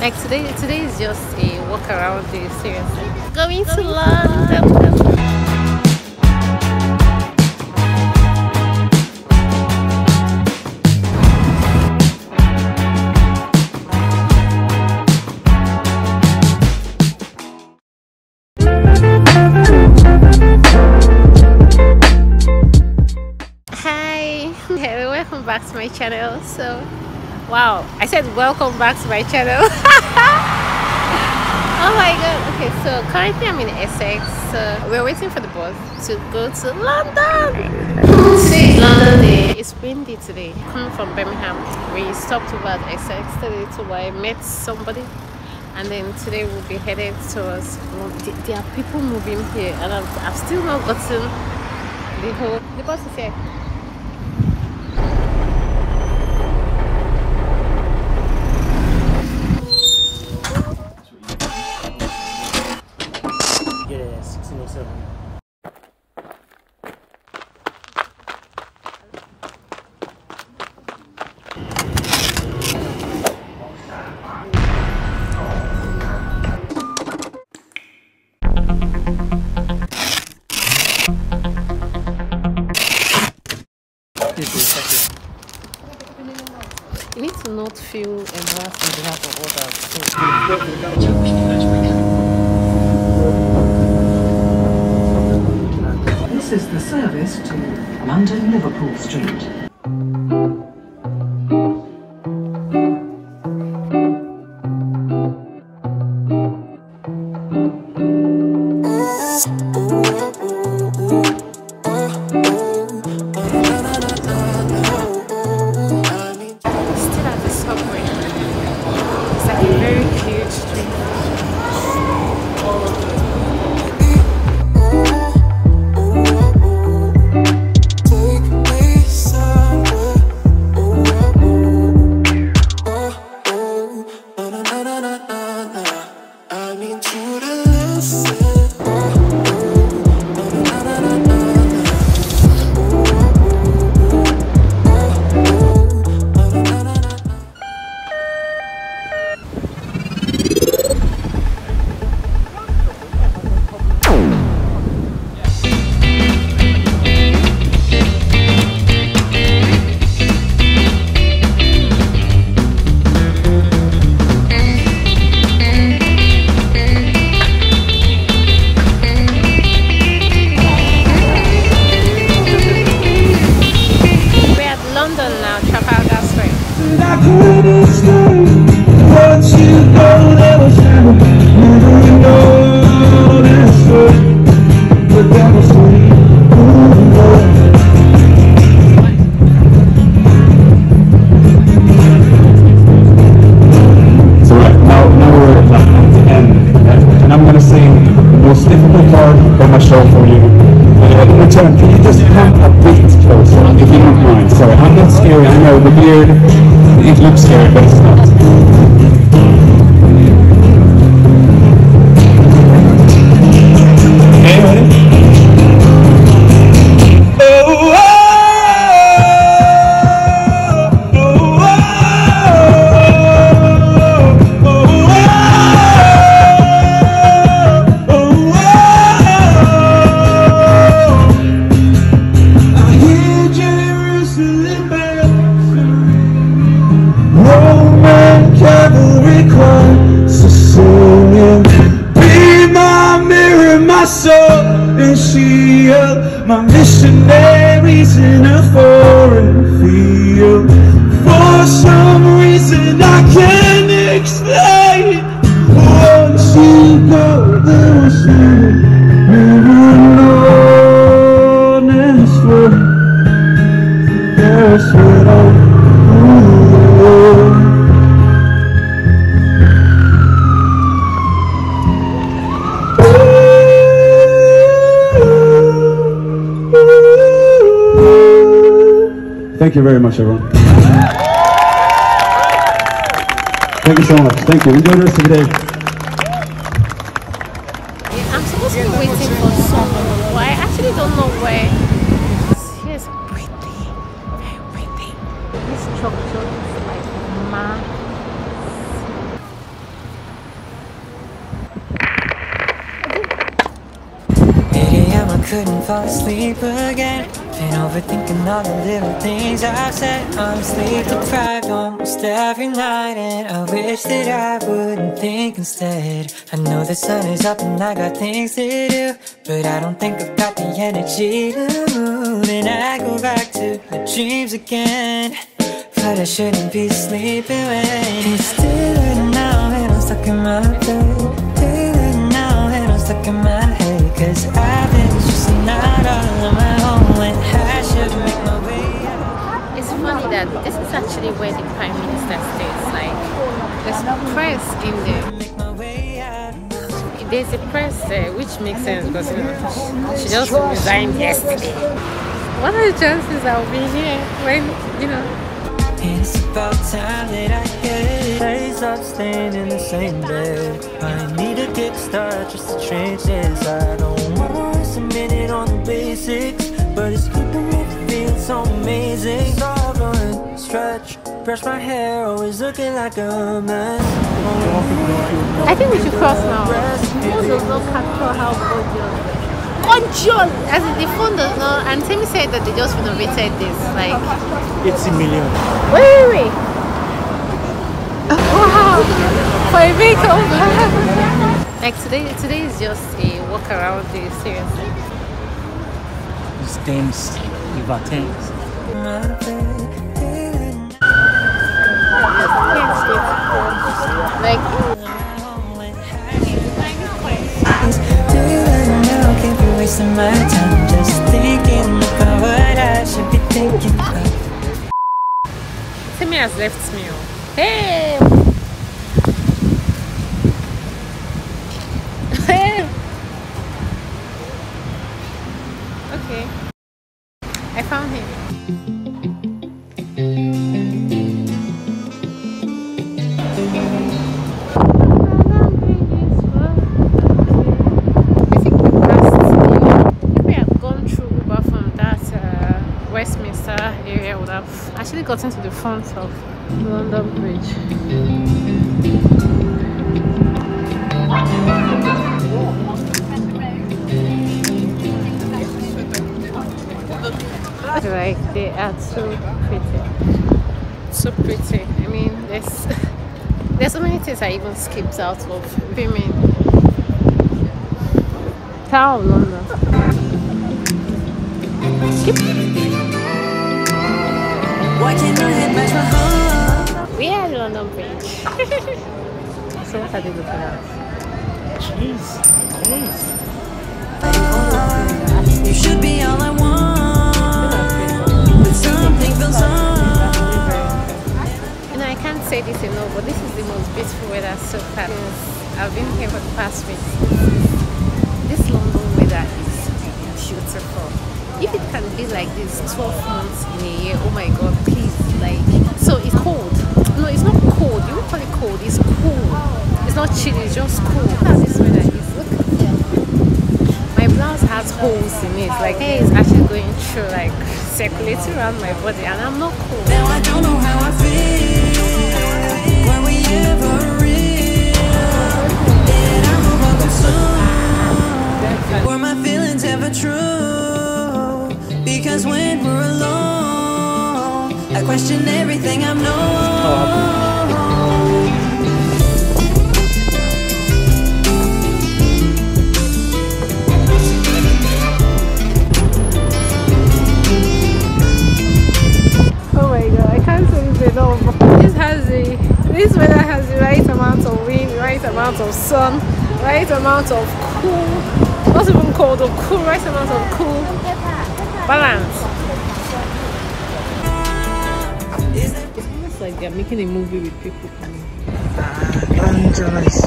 Like today, today is just a walk around day. Seriously, going to London. Hi, hello, welcome back to my channel. So, wow, I said welcome back to my channel. oh my god. Okay, so currently I'm in Essex. So we're waiting for the bus to go to London. Today is London Day. It's windy today. Coming from Birmingham, we stopped over at Essex today to where I met somebody. And then today we'll be headed towards. There are people moving here, and I've, I've still not gotten the whole. The bus is here. London Liverpool Street. Uh, Sorry, I'm not scary. I know the beard, it looks scary, but it's not. Thank you very much, everyone. Thank you so much. Thank you. Enjoy the rest of the day. I'm supposed to be waiting for someone, but I actually don't know where. She is pretty, very pretty. This structure is like mad. Maybe I couldn't fall asleep again been overthinking all the little things I've said. I'm sleep deprived almost every night, and I wish that I wouldn't think instead. I know the sun is up and I got things to do, but I don't think I've got the energy to move. And I go back to the dreams again. But I shouldn't be sleeping when it's daylight now and I'm stuck in my bed. Stuck in my head. Cause I've been just not all on my own when I should make my way. It's funny that this is actually where the prime minister stays. Like, there's press in there. Make my way out. There's a press there, which makes sense because you know she just resigned yesterday. What are the chances I'll be here when you know? And it's about time that I get. Days up staying in the same bed. I need a kickstart just to change this. I don't wanna waste a minute on the basics, but it's keeping me feeling so amazing. Dog on stretch, brush my hair, always looking like a mess. I think we should cross now. Phone does not capture how gorgeous. Gorgeous! As in the phone does not. And Timmy said that they just renovated this. Like, It's a million. wait, wait, wait. Wow! For a makeover. like today, today is just a walk around day. Seriously. It's things. My bed, like wasting my time just thinking about what I should be thinking about. Timmy has left me. Hey! Hey! okay. I found him. Area, would have actually gotten to the front of London Bridge. Like they are so pretty, so pretty. I mean, there's there's so many things I even skipped out of women. Tower of London. Why We are at London Bridge. so what are they looking at? Jeez. Jeez. You should be all I want. But something feels off. You know, I can't say this enough, but this is the most beautiful weather so far. Yes, I've been here for the past week. This London weather is beautiful. If it can be like this 12 months in a year, oh my god, please, like, so it's cold. No, it's not cold. You call it cold. It's cool. It's not chilly. It's just cool. This weather is. Look. My blouse has holes in it. Like, hey, it's actually going through, like, circulating around my body, and I'm not cold. Now I don't know how I feel. Were my feelings ever true? Because when we're alone, I question everything I'm known. Oh my god, I can't enough. This has the this weather has the right amount of wind, right amount of sun, right amount of cool, not even cold or cool, right amount of cool balance. It's almost like they're making a movie with people coming. Angela is